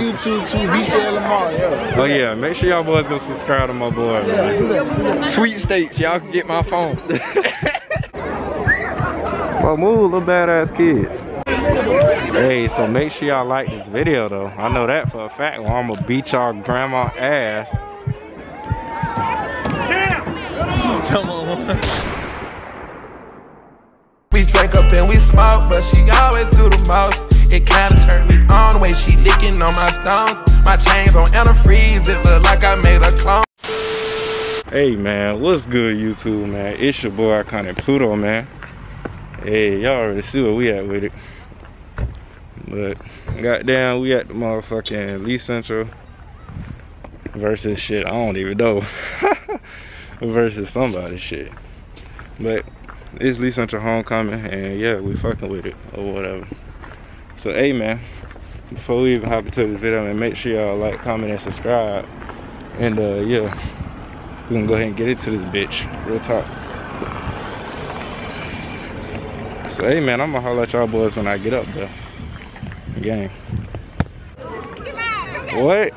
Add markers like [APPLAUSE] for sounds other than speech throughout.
YouTube to VCL Lamar, yeah. Oh yeah, make sure y'all boys go subscribe to my boy, Yeah, man. do that, do that. Y'all can get my phone. [LAUGHS] Well, move, little badass kids. Hey, so make sure y'all like this video though. I know that for a fact. Or I'm gonna beat y'all grandma ass. We drink up and we smoke, but she always do the most. It kinda turned me on the way she licking on my stones. My chains on antifreeze, it look like I made a clone. Hey man, what's good YouTube man? It's your boy Iconic Pluto man. Hey, y'all already see where we at with it. But goddamn, we at the motherfucking Lee Central versus shit. I don't even know. [LAUGHS] versus somebody shit. But it's Lee Central homecoming and yeah, we fucking with it or whatever. So hey man, before we even hop into this video, man, make sure y'all like, comment, and subscribe. And uh yeah, we gonna go ahead and get into this bitch. Real talk. So hey man, I'm gonna holler at y'all boys when I get up though. Gang. What?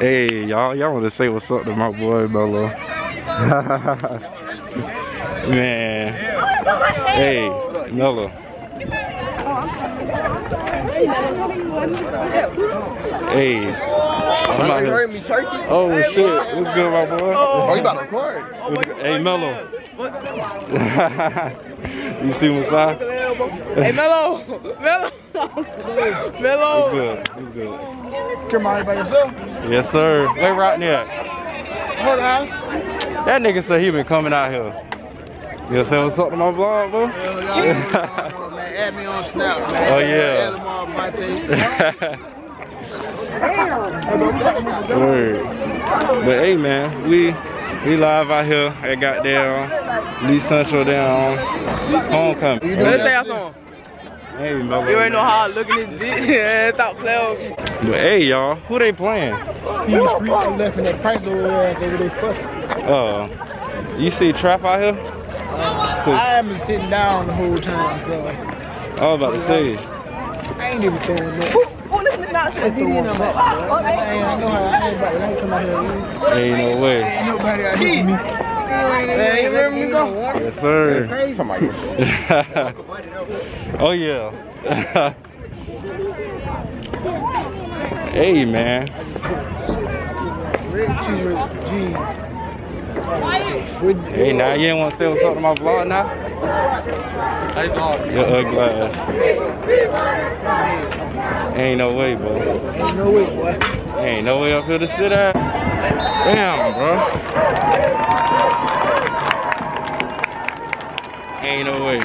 Hey y'all, y'all wanna say what's up to my boy Mello. [LAUGHS] man. Hey, Mello. Hey. I'm You out here. heard me, turkey? Oh shit, what's good, my boy? Oh, you about to record? Oh, what's good? Hey, Mello. [LAUGHS] you see Masai? Hey, Mello! Mello! What's Mello! good? What's good? Come on, by yourself. Yes, sir. Where Rodney at? Hold on. That nigga said he been coming out here. You know what's up to my vlog, bro? Hell, y'all know what's going on, man. Add me on Snap, man. Oh, yeah. Add Lamar Mate. Word. But hey, man, we we live out here at goddamn Lee Central down homecoming. Let me tell y'all something. Hey, Mello. You already know how I look in this bitch. [LAUGHS] Yeah, stop playing with me. But hey, y'all, who they playing? He was street left in that price over there over there fussing. Uh, you see Trap out here? I haven't sitting down the whole time, bro. I was about to say. I ain't even throwing that. That's the one set, bro. I ain't, I know how I ain't about to I out Ain't no way. Ain't nobody out here me. Man, remember me go? Yes, sir. Crazy. Somebody your shit. oh yeah. [LAUGHS] hey man. Red cheese, jeans. With, Hey now you ain't wanna say what's up to my vlog now? Hey, dog. Your ugly ass. Ain't no way, bro. ain't no way, boy. Ain't no way up here to sit at. Damn, bro. Ain't no way.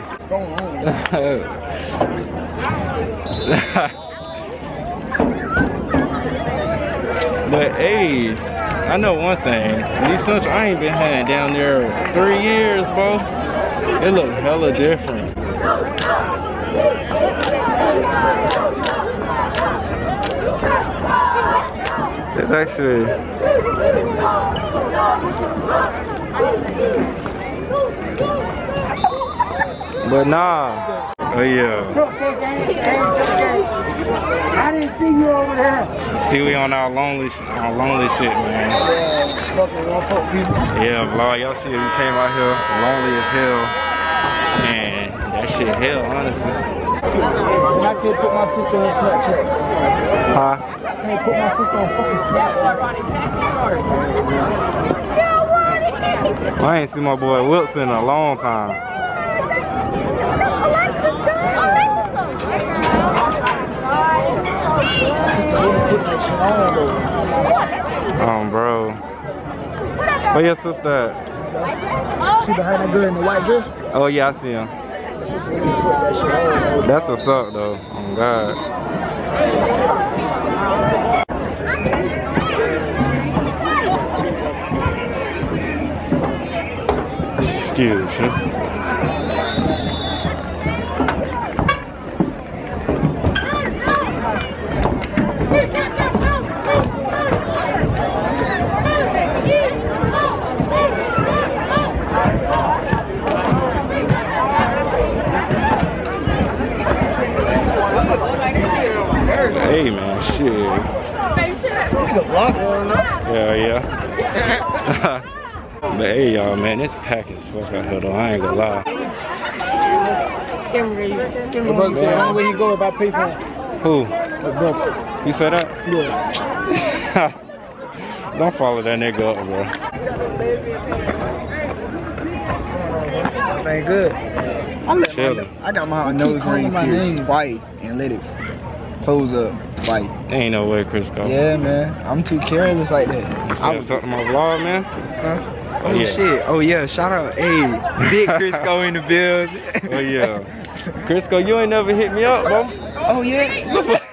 [LAUGHS] But hey, I know one thing. These Central, I ain't been had down there three years, bro. It look hella different. It's actually But nah. Oh yeah. I didn't see you over there. See we on our lonely our lonely shit, man. Yeah, fucking one fuck people. Yeah, vlog, y'all see we came out here lonely as hell. And that shit hell, honestly. I can't put my sister on Snapchat. Huh? I can't put my sister on fucking Snap. I ain't seen my boy Wilson in a long time. [LAUGHS] My sister really put that shit on though. Um, bro. Where your sister at? See behind that girl in the white dress? Oh yeah, I see him. My sister really put that shit on. That's what's up though. Oh God. Excuse me. Man, this pack is fuck out here though. I ain't gonna lie. The brother said, only way he go if I pay for him. Who? The brother. You said that? Yeah. [LAUGHS] Don't follow that nigga up, bro. Ain't good. I let Chilling. my, I got my nose calling ring my pierced name. twice and let it toes up twice. Ain't no way, Crisco. Yeah, man. I'm too careless like that. You I said was, something on my vlog, man? huh? Oh Yeah. shit. Oh yeah. Shout out. Hey, Big Crisco [LAUGHS] in the building. Oh yeah. Crisco, you ain't never hit me up, bro. Oh yeah. [LAUGHS]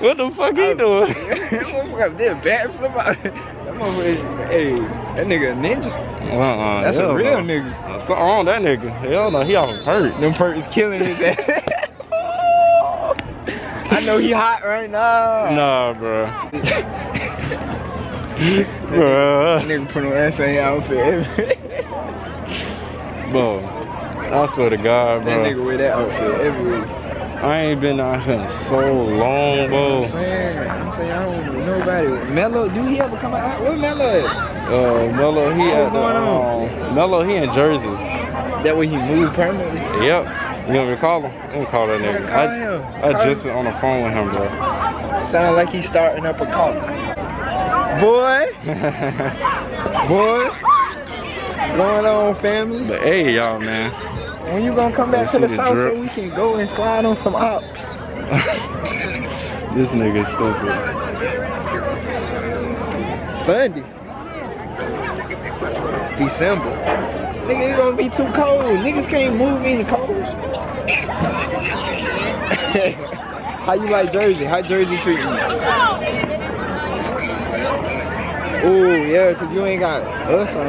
What the fuck he doing? [LAUGHS] that motherfucker did a backflip out. That motherfucker. Hey, that nigga a ninja. Uh-uh. That's a real no. nigga. Uh, Something wrong with that nigga. Hell no, he off of hurt. Them perks killing his ass. I know he hot right now. Nah, bro. Bruh. Nigga put on that same outfit. Bro. I swear to God, that bro. nigga wear that outfit every week. I ain't been out here in so long, bro. I'm saying, I'm saying, I don't know nobody. Mello, do he ever come out? Where Mello at? Uh, Mello, he What's at the, going on? um, Mello, he in Jersey. That way he moved permanently. Yep. You gonna recall him? You can call that nigga. Call him. I, I Call just him. on the phone with him, bro. Sound like he's starting up a cult. Boy, [LAUGHS] boy, going on, family. but hey, y'all, man. When you gonna come back Let's to the the south drip. so we can go and slide on some ops? this nigga stupid. Sunday, December. Nigga, it's gonna be too cold. Niggas can't move in the cold. How you like Jersey? How Jersey treating you? Oh yeah, cause you ain't got us on.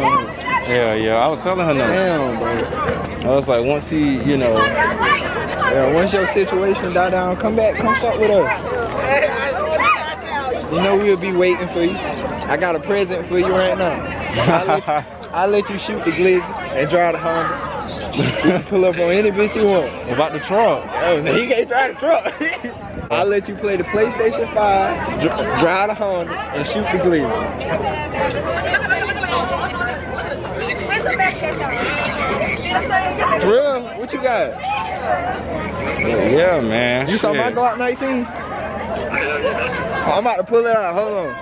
Yeah, yeah. I was telling her no. Damn, bro. I was like, once he, you know, Yeah, once your situation die down, come back, come fuck with us. You know we'll be waiting for you. I got a present for you right now. I'll let you, I'll let you shoot the glizzy and drive the Honda. [LAUGHS] Pull up on any bitch you want. about the truck. Oh, no, he can't drive the truck. [LAUGHS] I'll let you play the PlayStation 5, dr- drive the Honda, and shoot the glizzy. For real? What you got? Yeah, man. You saw my Shit. Glock 19? I'm about to pull it out. Hold on.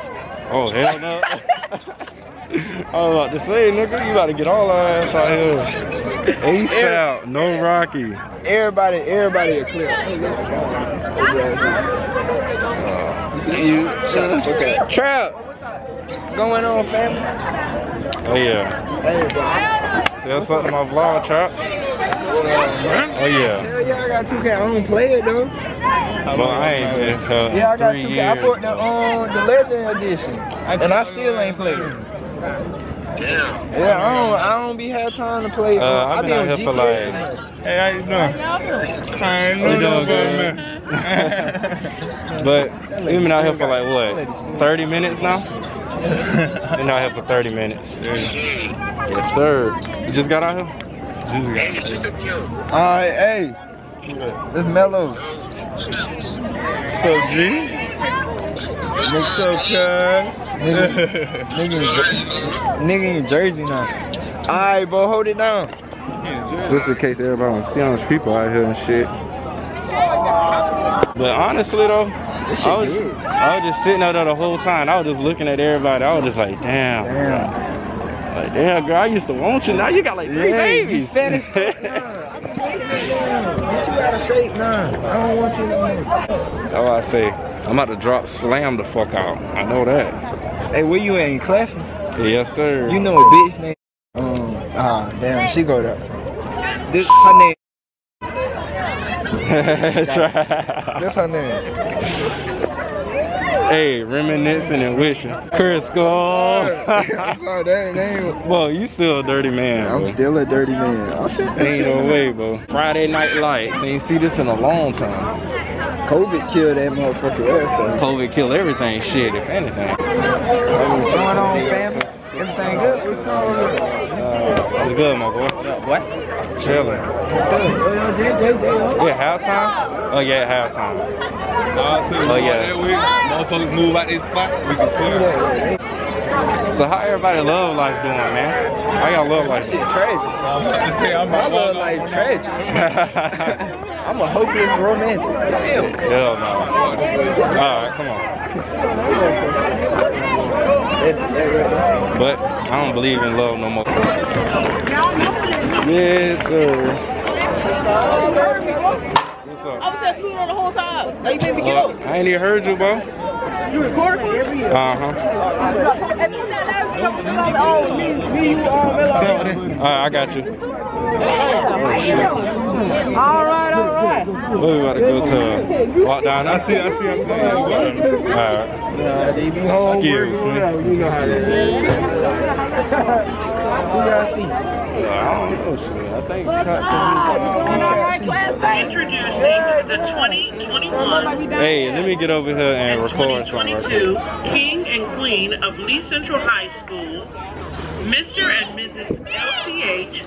Oh, hell no. [LAUGHS] I was about to say, nigga, you about to get all our ass out here. Ace out, no Rocky. Everybody, everybody a clip. Hey, look. You see you? Shut up. Okay. Trap. Going on, family? Oh, yeah. Hey, bro. Tell something to my vlog, trap. Oh, yeah. Hell yeah, I got 2K. I don't play it though. But I ain't been to Yeah, I got 2K. I years. bought the um the Legend Edition, and I still ain't played it. Yeah, I don't, I don't be had time to play. Uh, um, I've I been on here for GTA like- too much. Hey, how you doing? I ain't You doing good, man. But we've been out here for like what, 30 minutes now? [LAUGHS] been out here for 30 minutes. Yes, sir. You just got out here? Just got Alright, hey, this Mello. So G. What's up, cuz? Nigga, nigga, in nigga in Jersey now. Alright, bro, hold it down. Just in case everybody don't see how much people out here and shit. But honestly though, I was. I was just sitting out there the whole time. I was just looking at everybody. I was just like, damn. Damn. Like, damn, girl, I used to want you. Now you got like three Yeah, you babies. fat as fuck [LAUGHS] now. I be waiting that down. Get you out of shape now. I don't want you no more. That's why I say, I'm about to drop slam the fuck out. I know that. Hey, where you at in Cleffin? Yes, sir. You know a bitch name? um ah damn she go there. This her name. [LAUGHS] This her name. Hey, reminiscing and wishing. Crisco. so that you still a dirty man. I'm bro. still a dirty man. I said that Ain't no way, bro. Friday Night Lights. Ain't see this in a long time. COVID killed that motherfucker ass though. COVID killed everything. Shit, if anything. What's going on, fam? Everything good? What's? Uh, What's good, my boy? What? Chilling. Yeah, halftime? Oh yeah, halftime. I'll Oh, yeah. that way. Motherfuckers move out this spot. We can see them. So how everybody love life doing, man? How y'all love life? Shit, tragic. I'm trying to say I'm I love life tragic. [LAUGHS] I'm a hopeless romantic. Damn. Hell no. Alright, come on. That, that right But I don't believe in love no more. Yes, sir. What's I was at Pluto the whole time. Now you made me get Uh, up. I ain't even heard you, bro. You recording for me? Uh-huh. Hey, put that last couple of dollars. Oh, me, me, you, all Mello. Alright, I got you. Oh, shit. All right, all right. Where we about to go to? Walk down I see, I see, I see. Yeah, you got it. Alright. Nah, they Excuse me. You know how that is. Who y'all see? I don't know, shit. I think Cut Introducing the 2021 Hey, let me get over here and record something right 2022. King and Queen of Lee Central High School, Mr. and Mrs. LCH,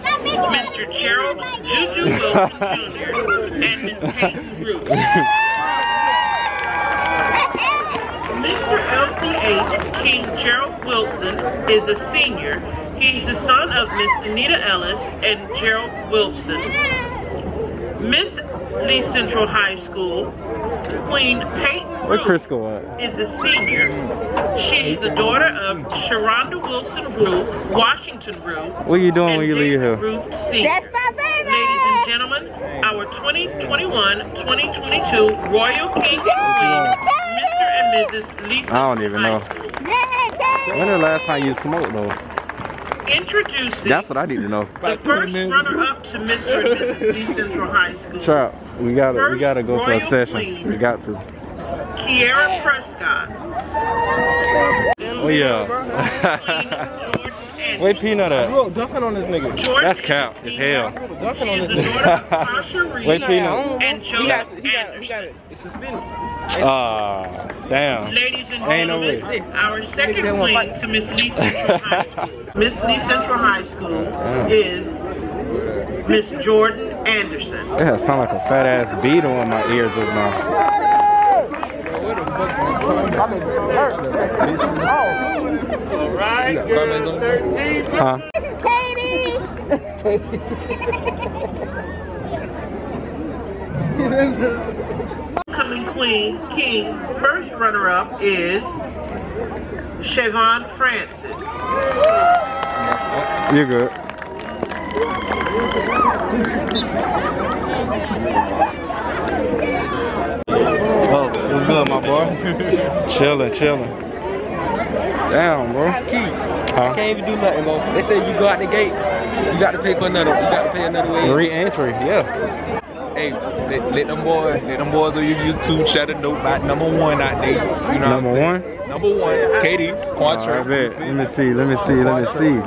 Mr. Gerald Juju [LAUGHS] Wilson Jr., and Miss Kate Root. Mr. LCH King Gerald Wilson is a senior. He's the son of Miss Anita Ellis and Gerald Wilson. Miss Lee Central High School, Queen Peyton Where Root Crisco at? is the senior. She's the daughter of Sharonda Wilson Rue, Washington Rue. What are you doing when you leave David here? Rue Senior. Ladies and gentlemen, our 2021-2022 Royal King and Queen, Mr. and Mrs. Lisa. I don't even know. When the last time you smoked though? Introducing That's what I need to know. the first runner-up to Mr. and Mrs. Lee Central High School, Trap, we gotta we gotta go for a session. Queen. We got to. Kiera Prescott. Oh yeah. [LAUGHS] Wait, peanut at? Bro, dunking on this nigga. Jordan That's cap. It's hell. Dunking on this nigga. daughter of Tasha Reed Wait, peanut. and He got, he got, he got it. It's suspended. Ah, damn. Ladies and Ain't no gentlemen, way. our second queen to Miss Lee Central High [LAUGHS] School. Miss Lee Central High School is Miss Jordan Anderson. That sound like a fat ass beetle in my ears just now. Huh? Katie! Katie. Coming queen, king, first runner-up is Siobhan Francis. You're good. My boy? [LAUGHS] chilling, chilling. Damn, bro. Huh? Can't even do nothing, bro. They say you go out the gate, you got to pay for another. You got to pay another way. Re-entry, yeah. Hey, let, let them boys, let them boys on your YouTube share the note about number one out there. You know Number one? Number one, Katie, right. Let me see, let me see, let me see.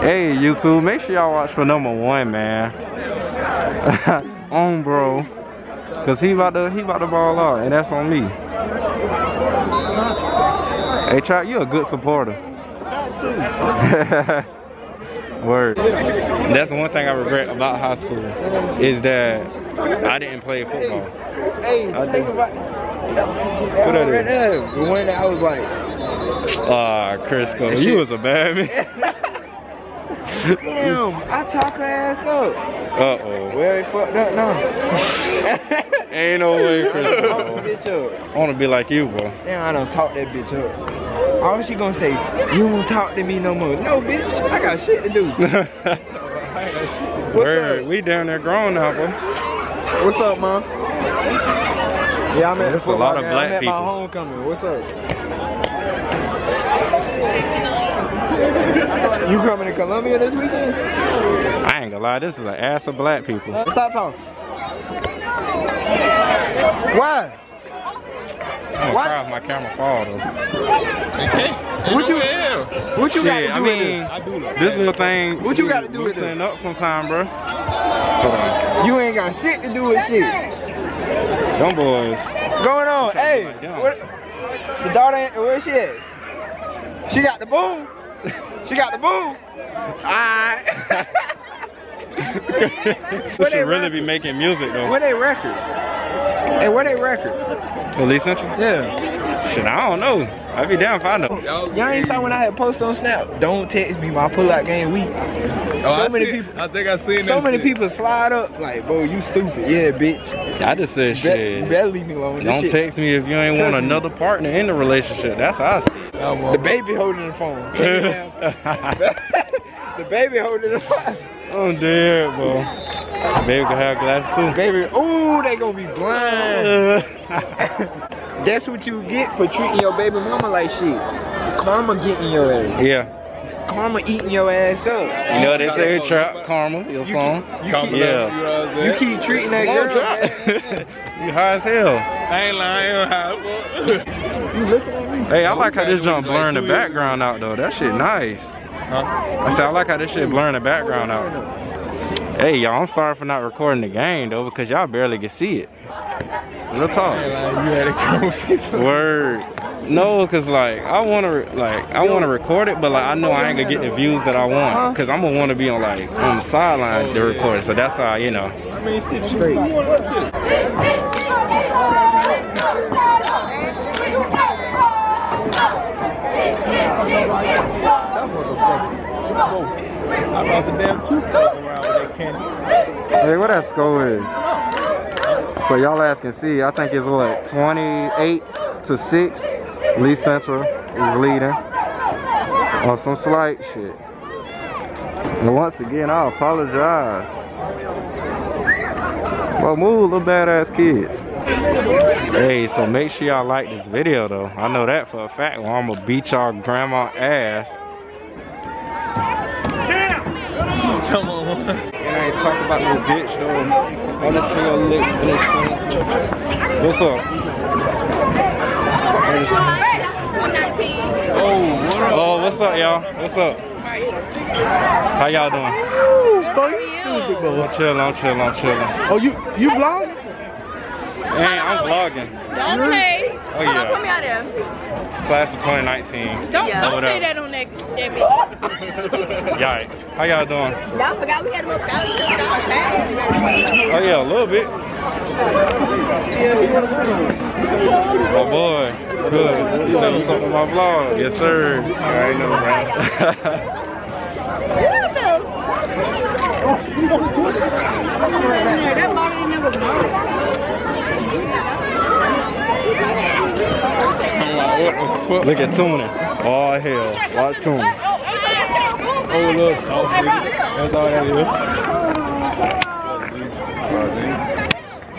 Hey, YouTube, make sure y'all watch for number one, man. [LAUGHS] on, bro. Cause he about to he about to ball out, and that's on me. Hey, Chop, you a good supporter. [LAUGHS] Word. That's one thing I regret about high school is that I didn't play football. Hey, I think do. about that. That one right there. The one that I was like, Ah, Crisco, you was a bad man. [LAUGHS] damn, I talk her ass up. Uh oh. Well, it fucked up now. [LAUGHS] Ain't no way, Talk the Crisco. up. I wanna be like you, bro. Damn, I don't talk that bitch up. All she gonna say, you won't talk to me no more. No, bitch, I got shit to do. [LAUGHS] What's Word, up? we down there grown now, bro. What's up, mom? Yeah, I'm at There's the a lot of game. black I'm at people. my homecoming. What's up? [LAUGHS] You coming to Columbia this weekend? I ain't gonna lie, this is an ass of black people. Stop talking. Why? I'm gonna What? cry if my camera fall though. What you What you got Shit, to I do mean, with this? this little thing. What you gotta do with loosen it? up sometime, bro. You ain't got shit to do with shit. Them boys. Going on. Hey, like what? The daughter, ain't- where she at? She got the boom. She got the boom. Alright. [LAUGHS] we should really be making music though. Where they record? Hey, where they record? Police Central? Yeah. Shit, I don't know. I'd be down if I know. Y'all ain't saw when I had post on Snap. Don't text me my pull out game week. Oh, so I many see- people. I think I seen So that many shit. people slide up like, bro, you stupid. Yeah, bitch. I just said You bet- shit. you better leave me alone. Don't shit- text me if you ain't want Trust me. another partner in the relationship. That's how I see it. The baby holding the phone. [LAUGHS] Can't you have- [LAUGHS] the baby holding the phone. I'm dead, bro. Baby can have glasses too. Baby, ooh, they gonna be blind. [LAUGHS] That's what you get for treating your baby mama like shit. Karma getting your ass. yeah. Karma eating your ass up. You know what they say trap karma, your You song. keep- you Come keep- on, Yeah. you know what I'm You keep treating that Come girl. trap. [LAUGHS] you high as hell. I ain't lying, I ain't high, [LAUGHS] You looking at me? Hey, I like how this jump two blurring the background out though. That shit nice. Huh? I said I like how this shit blurring the background out. Hey y'all, I'm sorry for not recording the game though because y'all barely can see it. Real talk. You had a conversation. Word. No, cause like I wanna like I wanna record it, but like I know I ain't gonna get the views that I want, cause I'm gonna wanna be on like on the sideline to record. it. So that's how you know. I mean, shit, you straight. I lost a damn tooth around with that candy. Hey, what that score is? So y'all as can see, I think it's what 28 to six. Lee Central is leading on some slight shit. And once again, I apologize. Well, move, little badass kids. Hey, so make sure y'all like this video though. I know that for a fact. Well, I'm gonna beat y'all grandma ass. Come on. And I ain't talking about no bitch though. All this single lick bitch. What's up? Oh, what up? Oh, what's up, y'all? What's up? How y'all doing? I'm chilling, I'm chilling, I'm chilling. Oh, you you vlog? Hey, I'm vlogging. Don't play. Oh, Hold on, put me out there. Class of 2019. Don't, Yeah. don't say that on that, that [LAUGHS] video. Yikes. How y'all doing? Y'all forgot we had them up scholarship Oh, yeah, a little bit. Oh, boy. Good. You said what's up with my vlog? Yes, sir. I already know, bro. [LAUGHS] Look at tuning. Oh, hell. Watch tuning. Oh, little soft. That's all that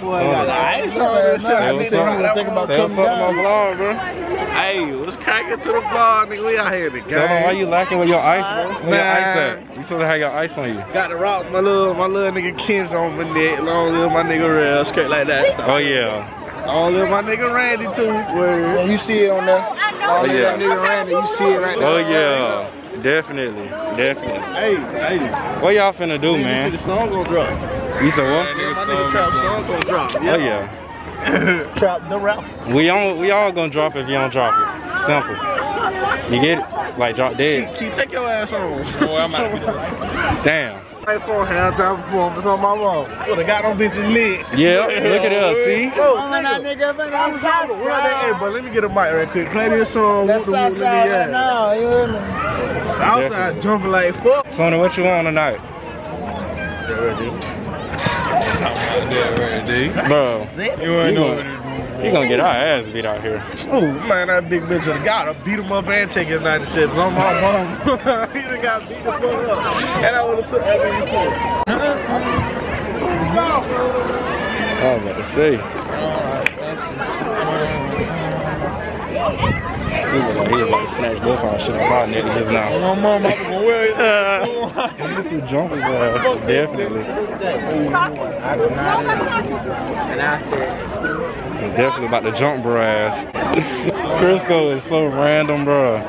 Boy, I ain't saw that shit. I Hey, what's think they up? really think about Say what's coming up with my vlog, bro. Hey, what's cracking to the vlog, nigga? We out here in the Tell them why you lacking with your ice, bro. Where your ice at? You supposed to have your ice on you. Got the rock, my little, my little nigga Kens on my neck. Long live my nigga Real, straight like that. Oh, yeah. Long live my nigga Randy too. Yeah, you see it on there. Oh, yeah. yeah. Nigga Randy, you see it right there. Oh, yeah. Definitely. Definitely. Hey, hey, What y'all finna do, nigga, man? the song gonna drop. You said what? Yeah, my nigga Trap song gonna drop. Oh, yeah. [LAUGHS] Trap the rap. We on, we all gonna drop if you don't drop it. Simple. You get it? Like drop dead. Key, take your ass on. Boy, I'm out. [LAUGHS] Damn. Right for halftime performance on my mom. Would have got them bitches lit. Yeah, look at us, see? [LAUGHS] Oh, Oh, that nigga, man, that's Hey, but let me get a mic right quick. Play this song. That's Whoop the whoop, let Southside me right hear it. now, you hear me? Southside jumping like fuck. Tony, what you want tonight? That's how I'm out there, right, Bro, You you ain't know what gonna, you gonna get our ass beat out here. Oh man, that big bitch of the God, I beat him up and take his 97s on my mom. he done got beat the fuck up. And I would have took that nigga for I was about to say. He was like, he about to snatch both our shit off our nigga just now. My mom, I was gonna wear it. Look at jump his ass. Definitely. And I said, Definitely about to jump bro. Crisco is so random, bro.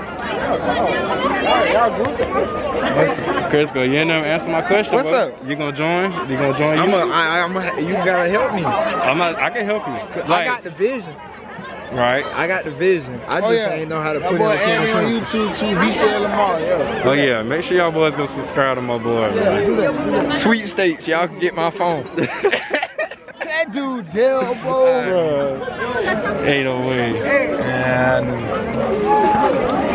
Crisco, you ain't never answer my question. What's bro. up? You gonna join? You gonna join? I'm you? a, I, I'm a, you gotta help me. I'm not, I can help you. I got the vision. Right. I got the vision. I oh, just Oh, yeah. ain't know how to That put boy it add me on on YouTube too, VCL Lamar, yeah. Oh yeah, make sure y'all boys go subscribe to my boy, Yeah, do that, do that. Sweepstakes, y'all can get my phone. [LAUGHS] That dude, Delbo. Ain't no way. Yeah,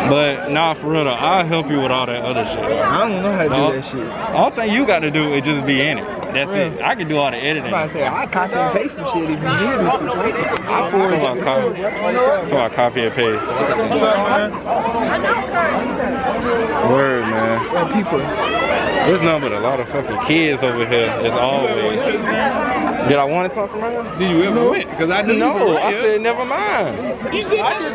But nah, for real though, I'll help you with all that other shit. I don't know how to No. do that shit. All thing you got to do is just be in it. That's Really? it. I can do all the editing. I'm about to say, I copy and paste some shit if you need me to. I forward So I you. copy, so I copy and paste. What's up, man? Word, man. Well, people. There's nothing but a lot of fucking kids over here. As always. Did I want something from her? Did you ever went? Because I knew you No, I said never mind. You see I just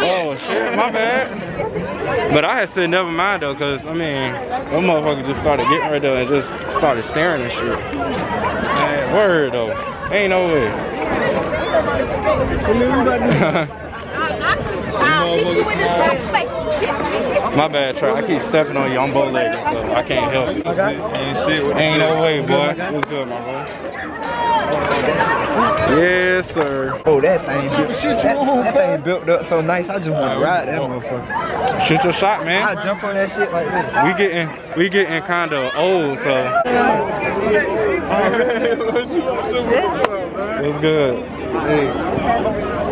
Oh shit, my bad. But I had said never mind though, cause I mean, one motherfucker just started getting right there and just started staring and shit. Man, word though, ain't no way. I'll hit you with this [LAUGHS] rock face. my bad, try. I keep stepping on you. I'm bow legged, so I can't help it. Ain't shit Ain't no way, boy. What's good, my boy? Yes, sir. Oh, that thing, built, that, that thing built up so nice. I just want to ride that motherfucker. Shoot your shot, man. I jump on that shit like this. We getting we getting kind of old, so what's good?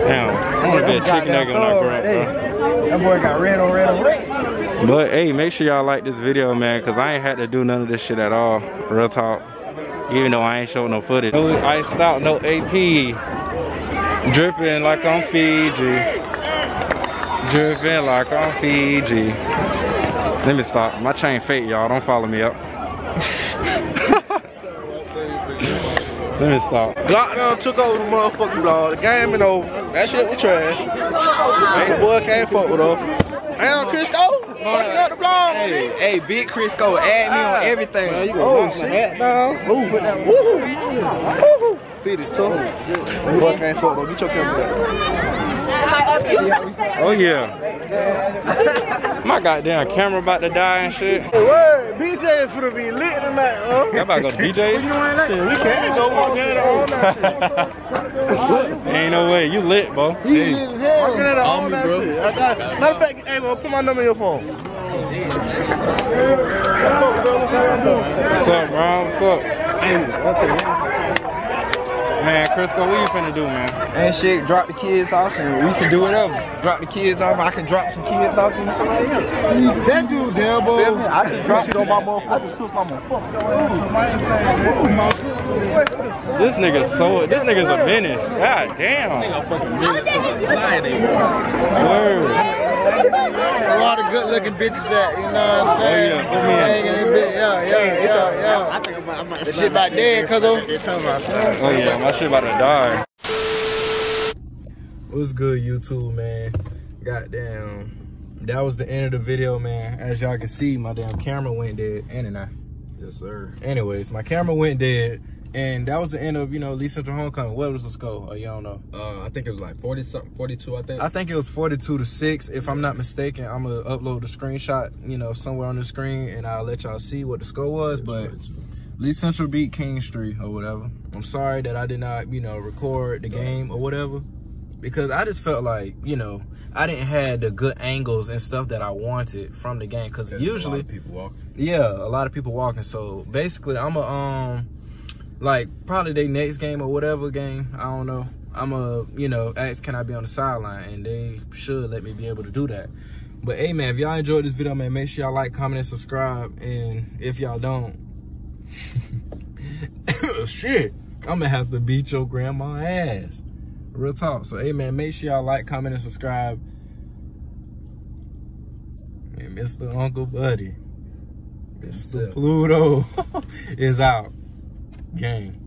Damn, I want to be a chicken nugget when I grow up, bro. That boy got red on red on red. But hey, make sure y'all like this video, man, cause I ain't had to do none of this shit at all. Real talk. Even though I ain't showing no footage. No iced out, no AP. Dripping like I'm Fiji. Dripping like I'm Fiji. Let me stop. My chain fake, y'all. Don't follow me up. [LAUGHS] Let me stop. Lockdown took over the motherfucking blog. The game ain't over. That shit we trash. Ain't boy can't fuck with us. Damn, Crisco, fucking up the blog. Hey, hey, Big Crisco, add me on ah. everything. Man, you gonna knock my hat down? Ooh, put that woo, woo, feed it to him. Boy can't fuck though. Get your camera back. Oh yeah. My goddamn camera about to die and shit. Word, BJ is finna be lit tonight, huh? Y'all about to go to BJ's? Shit, we can't go walk in all night. [LAUGHS] Ain't no way. You lit, bro. He lit as hell. Walking in all me, that bro. shit. I got you. Matter of fact, hey, bro, put my number in your phone. What's up, bro? What's up? Hey, I'll tell you. Man, Crisco, what you finna do, man? And shit, drop the kids off and we can do whatever. Drop the kids off, I can drop some kids off and shit like that. That dude, Delbo. Feel? I can drop Shit on my motherfucking sister, I'm This nigga so this nigga's a menace. God damn. Word. Where all the good looking bitches at, you know what I'm oh, saying? yeah, put me in. Hanging in bit, yeah, yeah, yeah, yeah. I think I'm about to shit about dead, cuz Oh yeah, my shit about to die. What's good, YouTube, man? Goddamn. That was the end of the video, man. As y'all can see, my damn camera went dead. And and I. Yes, sir. Anyways, my camera went dead. And that was the end of, you know, Lee Central Homecoming. What was the score? Oh, you don't know. Uh, I think it was like 40 something, 42, I think. I think it was 42 to 6. If I'm not mistaken, I'm going to upload the screenshot, you know, somewhere on the screen, and I'll let y'all see what the score was. But Lee Central beat Kingstree or whatever. I'm sorry that I did not, you know, record the game or whatever. Because I just felt like, you know, I didn't have the good angles and stuff that I wanted from the game. Because usually, people walking. yeah, a lot of people walking. So basically, I'm a um, like probably their next game or whatever game. I don't know. I'm a you know ask can I be on the sideline, and they should let me be able to do that. But hey man, if y'all enjoyed this video, man, make sure y'all like, comment, and subscribe. And if y'all don't, [LAUGHS] shit, I'm gonna have to beat your grandma ass. Real talk. So hey man, make sure y'all like, comment, and subscribe. And Mr. Uncle Buddy. Mr. Pluto [LAUGHS] is out. Gang.